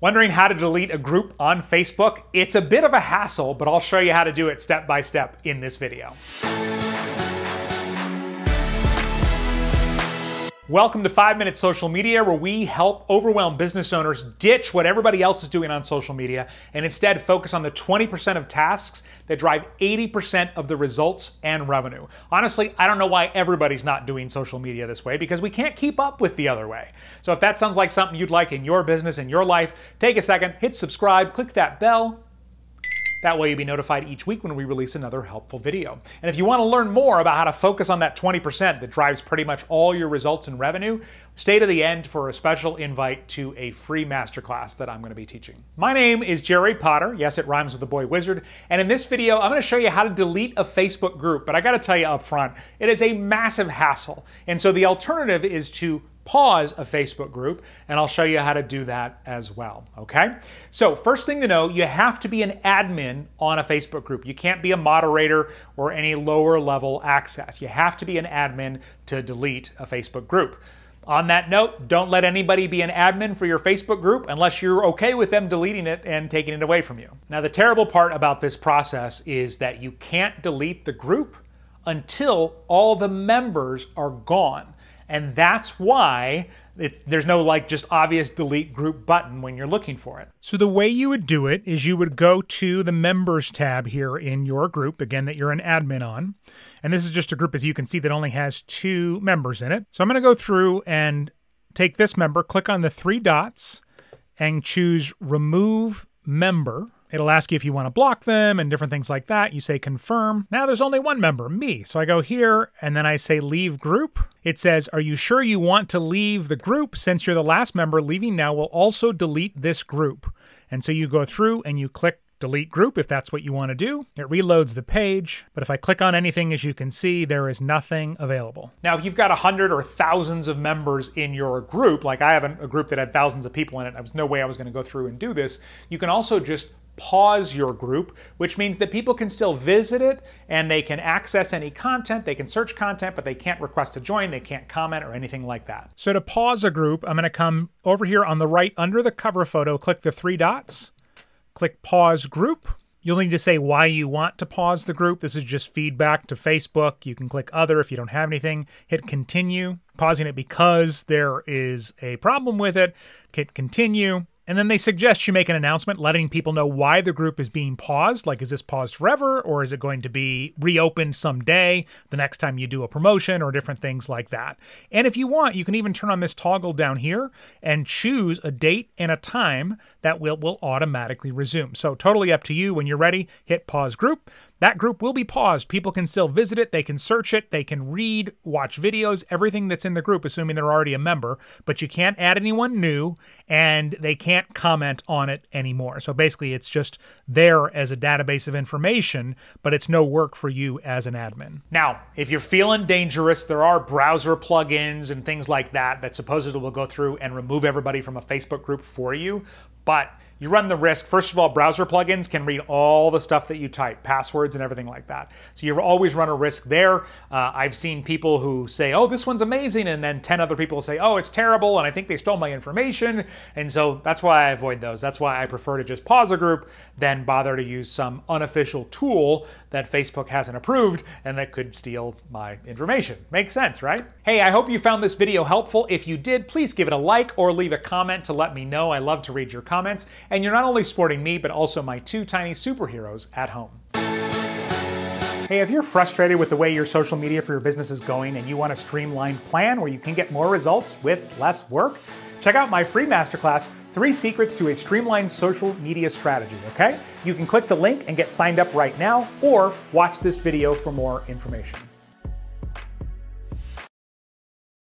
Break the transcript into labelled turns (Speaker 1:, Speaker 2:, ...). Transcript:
Speaker 1: Wondering how to delete a group on Facebook? It's a bit of a hassle, but I'll show you how to do it step by step in this video. Welcome to 5 Minute Social Media, where we help overwhelmed business owners ditch what everybody else is doing on social media and instead focus on the 20% of tasks that drive 80% of the results and revenue. Honestly, I don't know why everybody's not doing social media this way because we can't keep up with the other way. So if that sounds like something you'd like in your business, in your life, take a second, hit subscribe, click that bell, that way you'll be notified each week when we release another helpful video. And if you want to learn more about how to focus on that 20% that drives pretty much all your results and revenue, stay to the end for a special invite to a free masterclass that I'm going to be teaching. My name is Jerry Potter. Yes, it rhymes with the boy wizard. And in this video, I'm going to show you how to delete a Facebook group. But I got to tell you up front, it is a massive hassle. And so the alternative is to pause a Facebook group, and I'll show you how to do that as well, okay? So first thing to know, you have to be an admin on a Facebook group. You can't be a moderator or any lower level access. You have to be an admin to delete a Facebook group. On that note, don't let anybody be an admin for your Facebook group unless you're okay with them deleting it and taking it away from you. Now, the terrible part about this process is that you can't delete the group until all the members are gone. And that's why it, there's no like just obvious delete group button when you're looking for it.
Speaker 2: So the way you would do it is you would go to the members tab here in your group, again, that you're an admin on. And this is just a group, as you can see, that only has two members in it. So I'm going to go through and take this member, click on the three dots, and choose remove member. It'll ask you if you want to block them and different things like that. You say confirm. Now there's only one member, me. So I go here and then I say leave group. It says, Are you sure you want to leave the group? Since you're the last member, leaving now will also delete this group. And so you go through and you click delete group if that's what you want to do. It reloads the page, but if I click on anything, as you can see, there is nothing available.
Speaker 1: Now, if you've got a hundred or thousands of members in your group, like I have a group that had thousands of people in it, there was no way I was going to go through and do this, you can also just pause your group, which means that people can still visit it and they can access any content, they can search content, but they can't request to join, they can't comment or anything like that.
Speaker 2: So to pause a group, I'm going to come over here on the right under the cover photo, click the three dots, click pause group. You'll need to say why you want to pause the group. This is just feedback to Facebook. You can click other if you don't have anything. Hit continue, pausing it because there is a problem with it. Hit continue and then they suggest you make an announcement letting people know why the group is being paused. Like, is this paused forever or is it going to be reopened someday the next time you do a promotion or different things like that? And if you want, you can even turn on this toggle down here and choose a date and a time that will, will automatically resume. So, totally up to you. When you're ready, hit pause group. That group will be paused. People can still visit it, they can search it, they can read, watch videos, everything that's in the group, assuming they're already a member, but you can't add anyone new and they can't comment on it anymore. So basically, it's just there as a database of information, but it's no work for you as an admin.
Speaker 1: Now, if you're feeling dangerous, there are browser plugins and things like that that supposedly will go through and remove everybody from a Facebook group for you, but you run the risk. First of all, browser plugins can read all the stuff that you type, passwords and everything like that. So you always run a risk there. Uh, I've seen people who say, oh, this one's amazing, and then 10 other people say, oh, it's terrible, and I think they stole my information. And so that's why I avoid those. That's why I prefer to just pause a group than bother to use some unofficial tool that Facebook hasn't approved and that could steal my information. Makes sense, right? Hey, I hope you found this video helpful. If you did, please give it a like or leave a comment to let me know. I love to read your comments. And you're not only supporting me, but also my two tiny superheroes at home. Hey, if you're frustrated with the way your social media for your business is going and you want a streamlined plan where you can get more results with less work, check out my free masterclass, Three Secrets to a Streamlined Social Media Strategy, okay? You can click the link and get signed up right now or watch this video for more information.